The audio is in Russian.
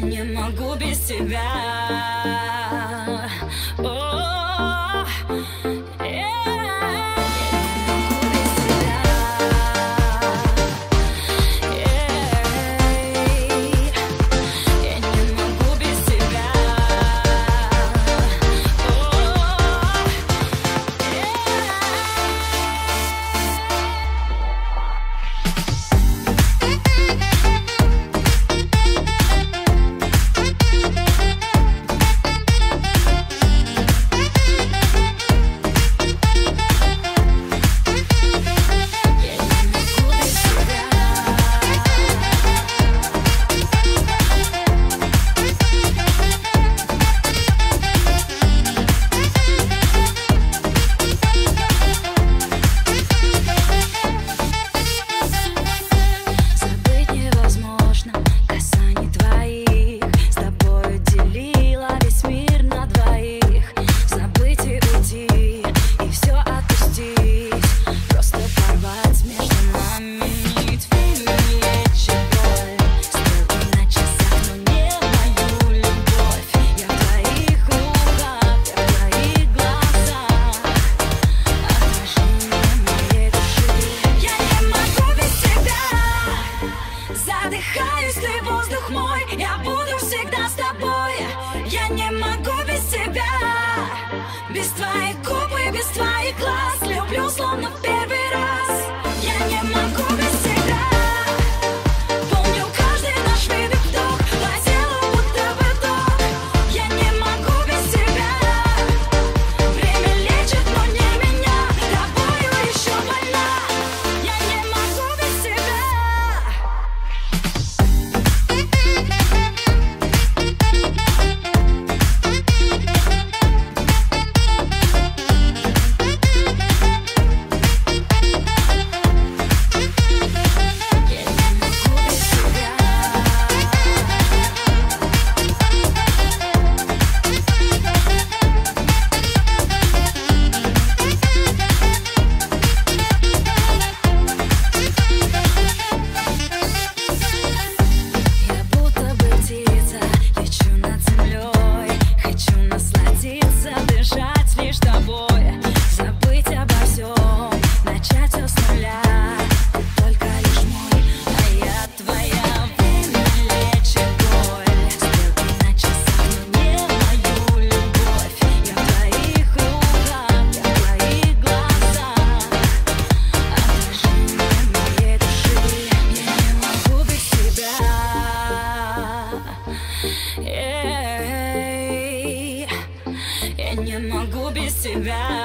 не могу без тебя. задыхаюсь, ли воздух мой Я буду всегда с тобой. Я не могу без тебя. Без твоих губ и без твоих глаз. Люблю словно в Yeah.